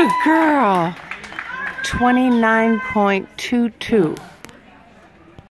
Good girl. 29.22.